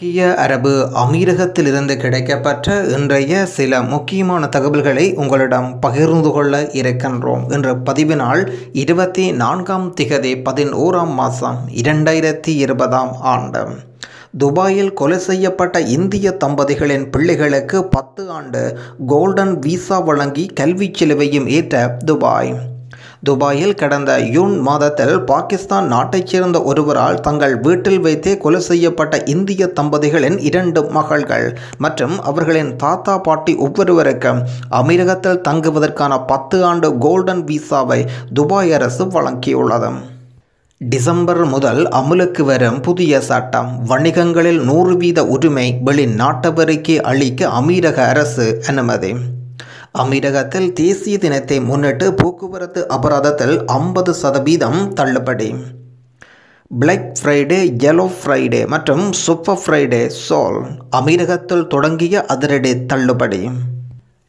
ஐக்கிய அரபு அமீரகத்திலிருந்து கிடைக்கப்பட்ட இன்றைய சில முக்கியமான தகவல்களை உங்களிடம் பகிர்ந்து கொள்ள இருக்கின்றோம். என்ற பதிவினால் இருபத்தி நான்காம் திகதி பதினோராம் மாதம் இரண்டாயிரத்தி இருபதாம் ஆண்டு. துபாயில் கொலை செய்யப்பட்ட இந்திய தம்பதிகளின் பிள்ளைகளுக்கு பத்து ஆண்டு கோல்டன் விசா வழங்கி கல்விச் செலவையும் ஏற்ற துபாய். துபாயில் கடந்த யூன் மாதத்தில் பாகிஸ்தான் நாட்டைச் சேர்ந்த ஒருவரால் தங்கள் வீட்டில் வைத்தே கொலை செய்யப்பட்ட இந்திய தம்பதிகளின் இரண்டு மகள்கள் மற்றும் அவர்களின் தாத்தா பாட்டி ஒவ்வொருவருக்கும் அமீரகத்தில் தங்குவதற்கான பத்து ஆண்டு கோல்டன் விசாவை துபாய் அரசு வழங்கியுள்ளது. டிசம்பர் முதல் அமலுக்கு வரும் புதிய சட்டம் வணிகங்களில் நூறு வீத உரிமை வெளிநாட்டவருக்கே அளிக்க அமீரக அரசு அனுமதி. அமீரகத்தில் தேசிய தினத்தை முன்னிட்டு போக்குவரத்து அபராதத்தில் ஐம்பது சதவீதம் தள்ளுபடி. பிளாக் ஃப்ரைடே எல்லோ ஃப்ரைடே மற்றும் சூப்பர் ஃப்ரைடே சோல் அமீரகத்தில் தொடங்கிய அதிரடி தள்ளுபடி.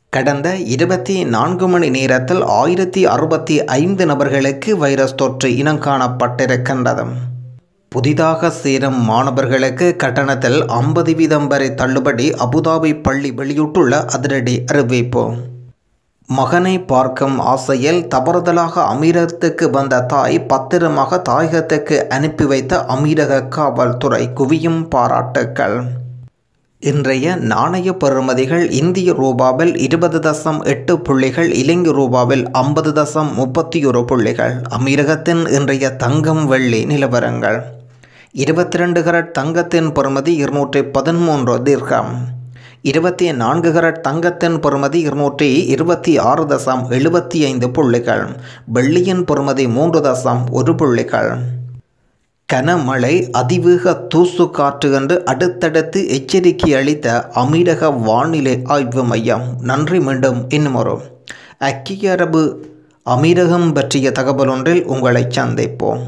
கடந்த இருபத்தி நான்கு மணி நேரத்தில் ஆயிரத்தி அறுபத்தி ஐந்து நபர்களுக்கு வைரஸ் தொற்று இனம் காணப்பட்டிருக்கின்றது. புதிதாக சேரும் மாணவர்களுக்கு கட்டணத்தில் ஐம்பது வீதம் வரை தள்ளுபடி அபுதாபி பள்ளி வெளியிட்டுள்ள அதிரடி அறிவிப்பு. மகனை பார்க்கும் ஆசையில் தவறுதலாக அமீரகத்துக்கு வந்த தாய் பத்திரமாக தாயகத்துக்கு அனுப்பி வைத்த அமீரக காவல்துறை குவியும் பாராட்டுக்கள். இன்றைய நாணய பெறுமதிகள் இந்திய ரூபாவில் இருபது தசம் எட்டு புள்ளிகள் இலங்கை ரூபாவில் ஐம்பது தசம் முப்பத்தி ஒரு புள்ளிகள். அமீரகத்தின் இன்றைய தங்கம் வெள்ளி நிலவரங்கள். இருபத்தி ரெண்டு கரட் தங்கத்தின் பெறுமதி இருநூற்றி பதிமூன்று தீர்க்கம். இருபத்தி நான்கு கரட் தங்கத்தின் பெறுமதி இருநூற்றி இருபத்தி ஆறு தசம் எழுபத்தி ஐந்து புள்ளிகள். வெள்ளியின் பெறுமதி மூன்று தசம் ஒரு புள்ளிகள். கனமழை அதிவேக தூசு காற்று என்று அடுத்தடுத்து எச்சரிக்கை அளித்த அமீரக வானிலை ஆய்வு மையம். நன்றி மீண்டும் இன்னும் ஒரு ஐக்கிய அரபு அமீரகம் பற்றிய தகவல் ஒன்றில் உங்களை சந்திப்போம்.